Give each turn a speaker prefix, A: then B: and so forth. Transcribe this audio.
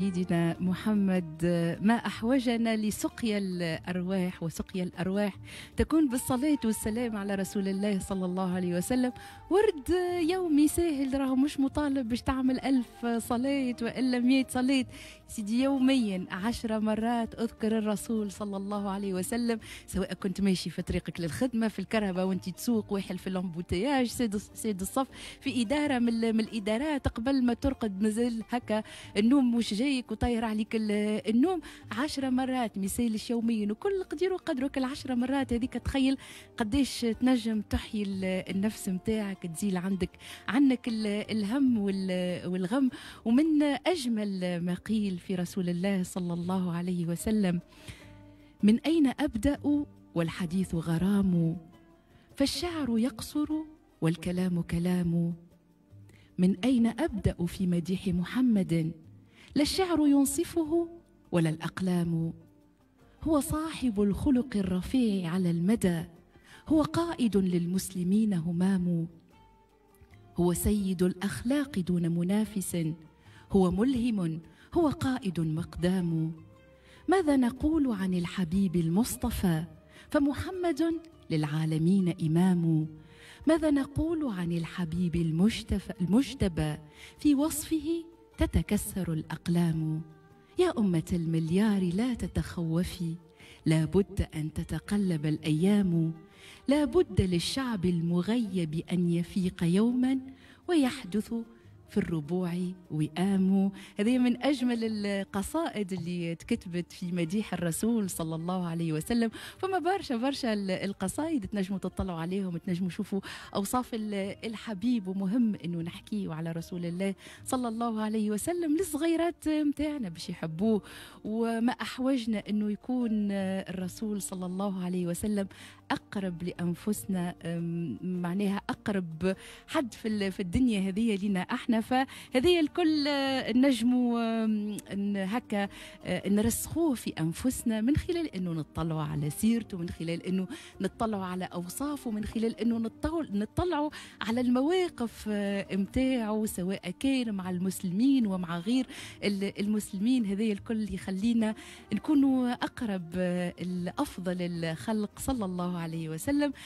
A: سيدنا محمد ما أحوجنا لسقيا الأرواح وسقيا الأرواح. تكون بالصلاة والسلام على رسول الله صلى الله عليه وسلم. ورد يومي ساهل راهو مش مطالب باش تعمل ألف صلاة وإلا مئة صلاة. سيدي يوميا عشر مرات أذكر الرسول صلى الله عليه وسلم. سواء كنت ماشي في طريقك للخدمة في الكرهبة وانت تسوق واحل في الأمبوتياج سيد, الصف في إدارة من, الإدارات قبل ما ترقد مازال هكا النوم مش جايك وطاير عليك النوم عشر مرات مثالش يوميا وكل قدير وقدرك العشر مرات. هذيك تخيل قديش تنجم تحيي النفس متاعك تزيل عندك عنك الهم والغم. ومن أجمل ما قيل في رسول الله صلى الله عليه وسلم من أين أبدأ والحديث غرام؟ فالشعر يقصر والكلام كلام. من أين أبدأ في مديح محمد؟ لا الشعر ينصفه ولا الأقلام. هو صاحب الخلق الرفيع على المدى. هو قائد للمسلمين همام. هو سيد الأخلاق دون منافس. هو ملهم هو قائد مقدام. ماذا نقول عن الحبيب المصطفى؟ فمحمد للعالمين إمام. ماذا نقول عن الحبيب المجتبى في وصفه تتكسر الأقلام. يا أمة المليار لا تتخوفي. لا بد أن تتقلب الأيام. لا بد للشعب المغيب أن يفيق يوما ويحدث في الربوع وئام. هذه من أجمل القصائد اللي تكتبت في مديح الرسول صلى الله عليه وسلم. فما برشا برشا القصائد تنجموا تطلعوا عليهم تنجموا تشوفوا أوصاف الحبيب ومهم أنه نحكيه على رسول الله صلى الله عليه وسلم للصغيرات متاعنا باش يحبوه. وما أحوجنا أنه يكون الرسول صلى الله عليه وسلم أقرب لأنفسنا معناها أقرب حد في الدنيا هذه لنا إحنا. فهذه الكل نجموا هكا نرسخوه في أنفسنا من خلال إنه نطلعوا على سيرته من خلال إنه نطلعوا على أوصافه من خلال إنه نطلعوا على المواقف متاعه سواء كان مع المسلمين ومع غير المسلمين. هذه الكل يخلينا نكونوا أقرب الأفضل الخلق صلى الله عليه وسلم.